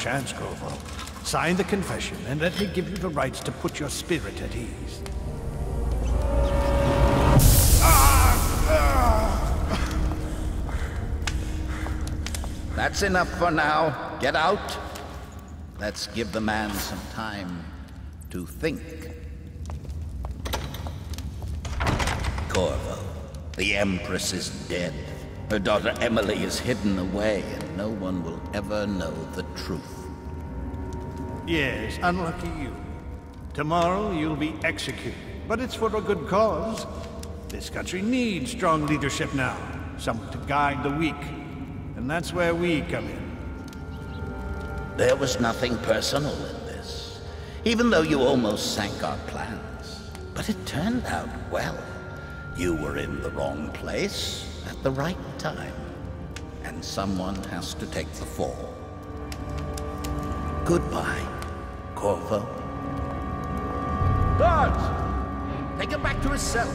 chance, Corvo. Sign the confession, and let me give you the rites to put your spirit at ease. That's enough for now. Get out. Let's give the man some time to think. Corvo, the Empress is dead. Her daughter Emily is hidden away, and no one will ever know the truth. Yes, unlucky you. Tomorrow you'll be executed, but it's for a good cause. This country needs strong leadership now, someone to guide the weak. And that's where we come in. There was nothing personal in this, even though you almost sank our plans. But it turned out well. You were in the wrong place at the right time, and someone has to take the fall. Goodbye, Corvo. Guards! Take him back to his cell.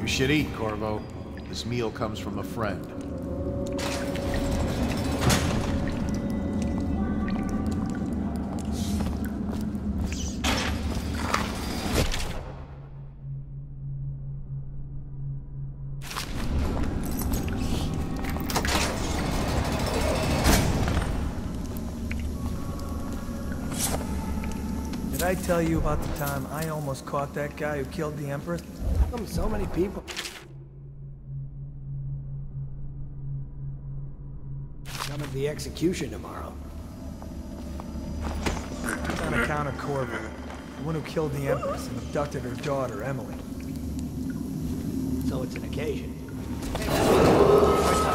You should eat, Corvo. This meal comes from a friend. I tell you about the time I almost caught that guy who killed the Empress? Come so many people. Come at the execution tomorrow. It's on account of Corvo, the one who killed the Empress and abducted her daughter, Emily. So it's an occasion.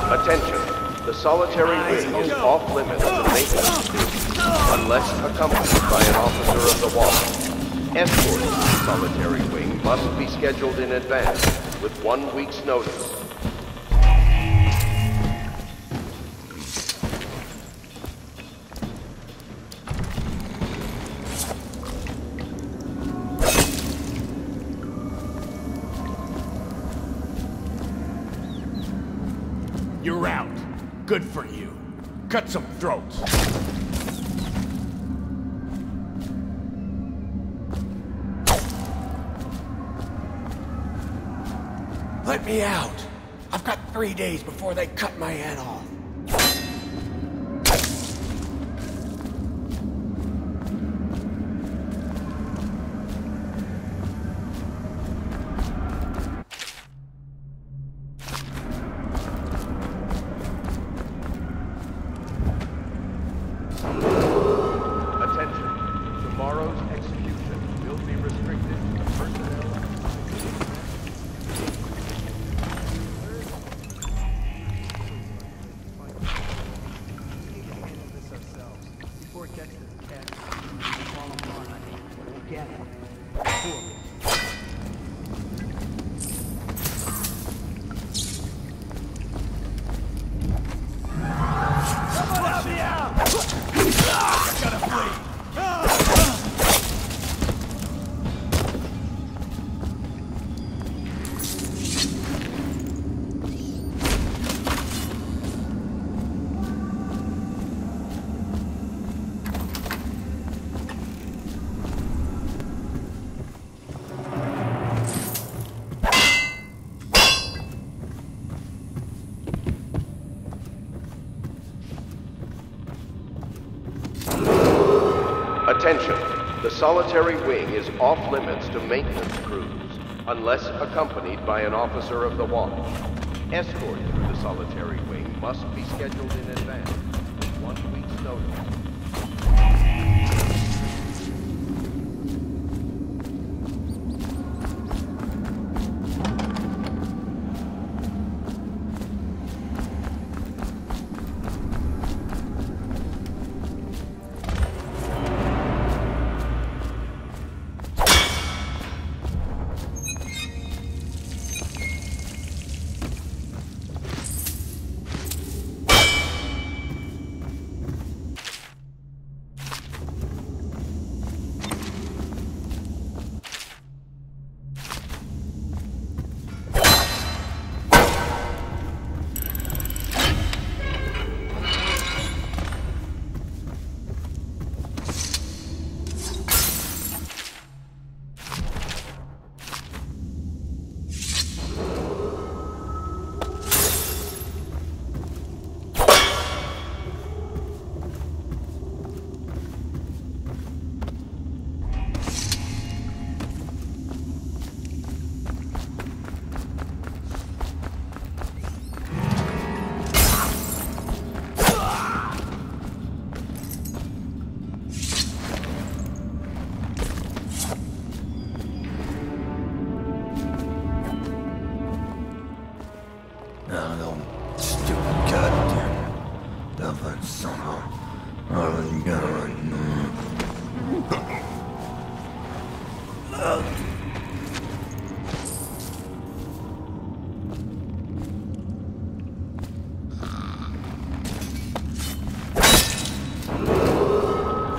Attention. The solitary wing is off limits to maintenance unless accompanied by an officer of the wall. Escort to the solitary wing must be scheduled in advance with one week's notice. You're out. Good for you. Cut some throats. Let me out. I've got three days before they cut my head off. Attention. The solitary wing is off limits to maintenance crews unless accompanied by an officer of the watch. Escort through the solitary wing must be scheduled in advance with one week's notice.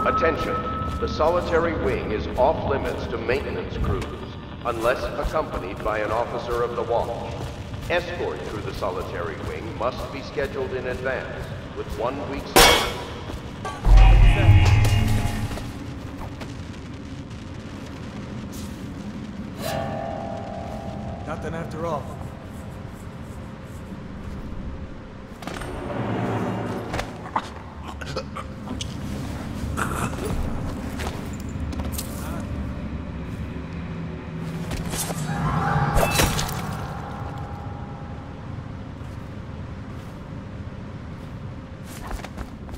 Attention. The solitary wing is off limits to maintenance crews, unless accompanied by an officer of the watch. Escort through the solitary wing must be scheduled in advance, with one week's notice. Nothing after all.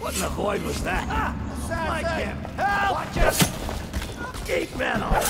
What in the void was that? Ah, like him. Help! Watch it! Keep metal!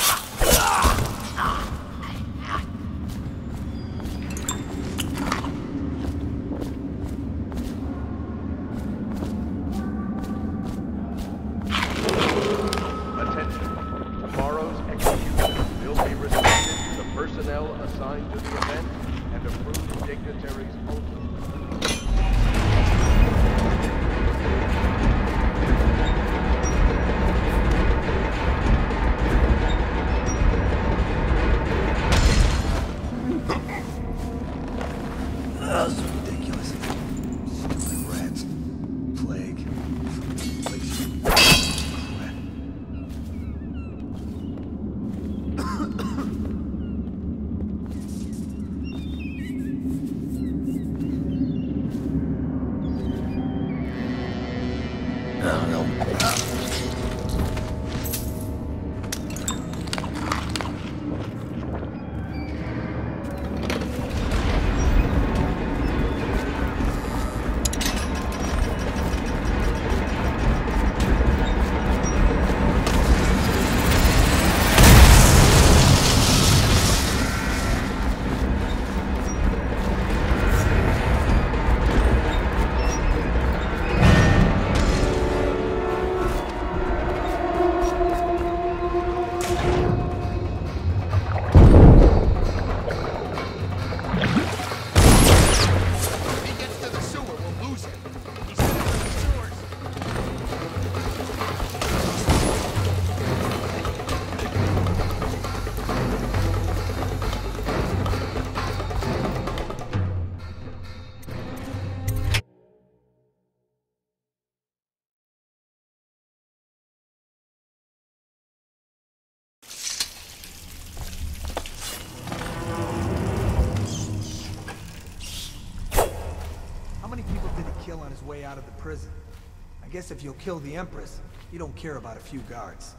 Guess if you'll kill the Empress, you don't care about a few guards.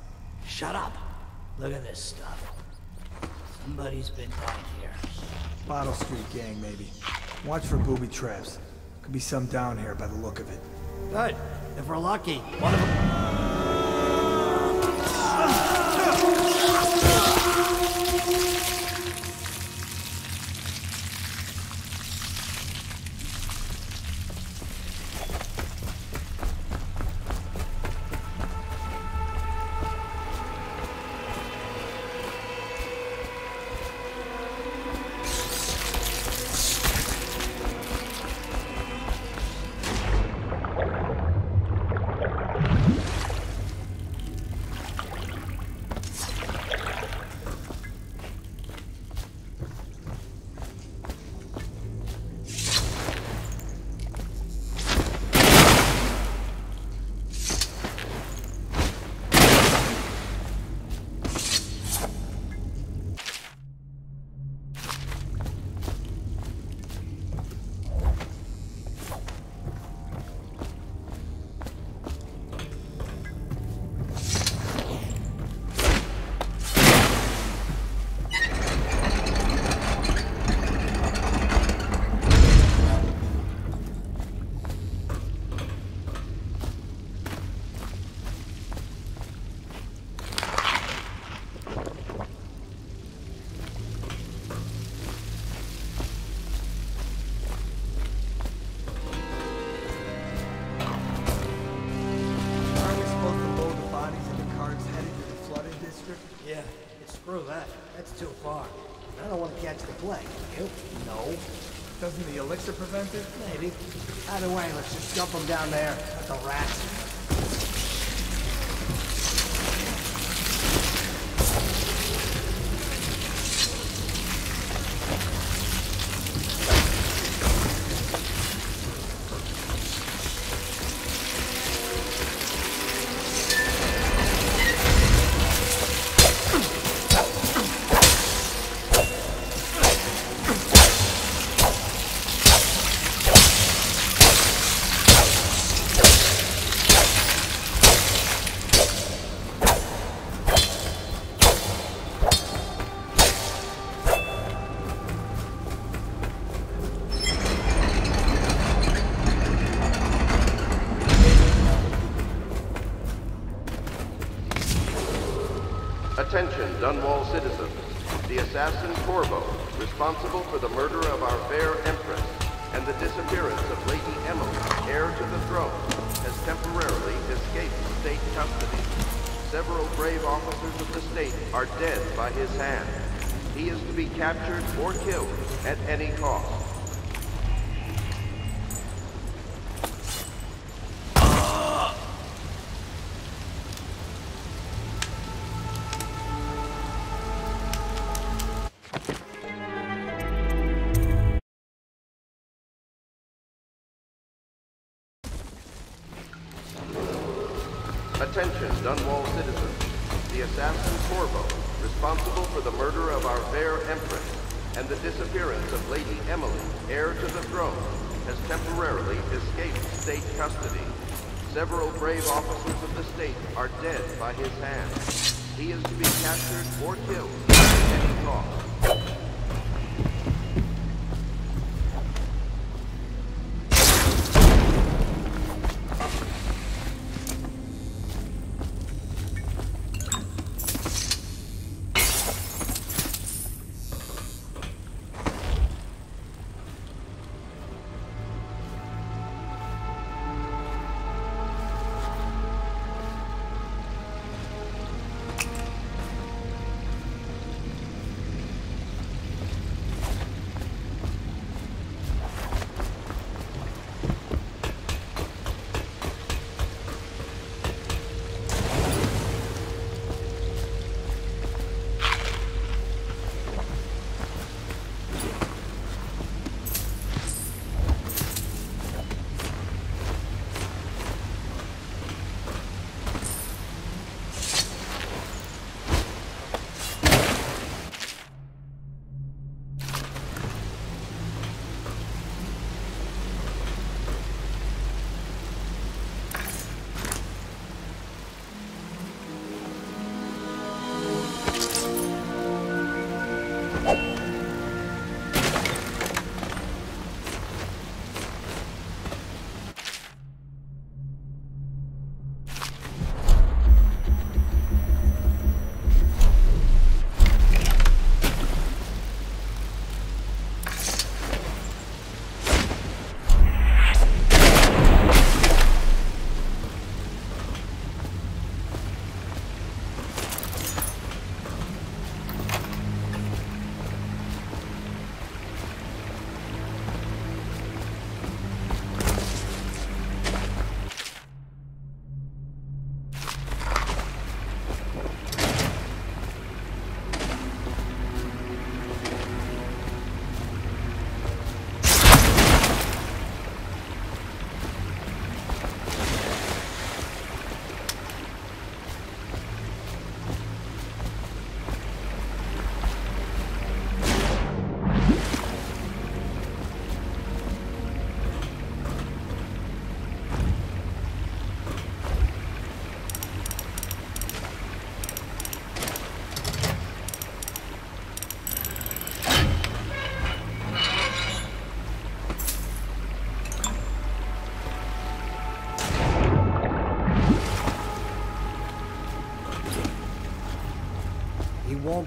Shut up! Look at this stuff. Somebody's been down here. Bottle Street gang, maybe. Watch for booby traps. Could be some down here by the look of it. Good. If we're lucky, one of them... Screw that. That's too far. I don't want to catch the plague. You? No. Doesn't the elixir prevent it? Maybe. Either way, let's just dump them down there. Let the rats. Custody. Several brave officers of the state are dead by his hand. He is to be captured or killed at any cost. Attention, Dunwall citizens. The assassin Corvo, responsible for the murder of our fair Empress and the disappearance of Lady Emily, heir to the throne, has temporarily escaped state custody. Several brave officers of the state are dead by his hand. He is to be captured or killed at any cost.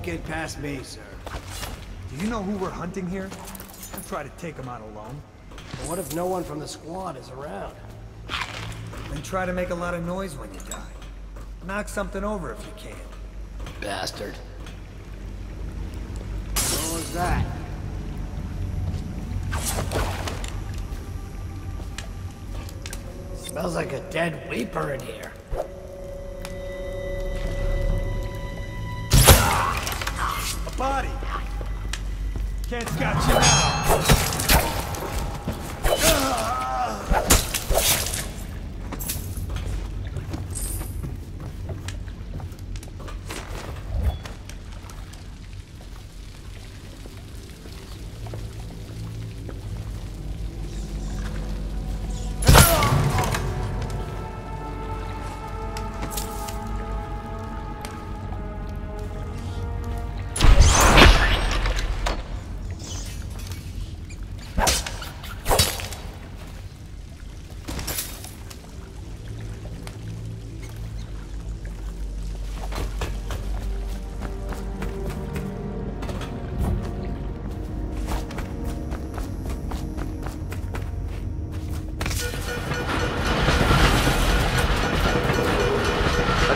He won't get past me, sir. Do you know who we're hunting here? Don't try to take him out alone. But what if no one from the squad is around? Then try to make a lot of noise when you die. Knock something over if you can. Bastard. What's that? Smells like a dead Weeper in here. Body! Kent's got you now!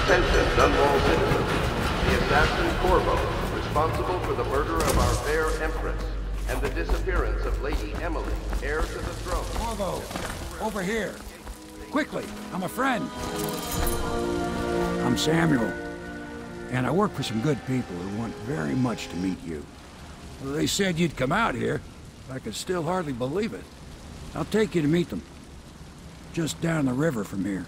Attention, Dunwall citizens. The assassin Corvo, responsible for the murder of our fair Empress and the disappearance of Lady Emily, heir to the throne. Corvo, over here. Quickly, I'm a friend. I'm Samuel, and I work for some good people who want very much to meet you. They said you'd come out here. I could still hardly believe it. I'll take you to meet them. Just down the river from here.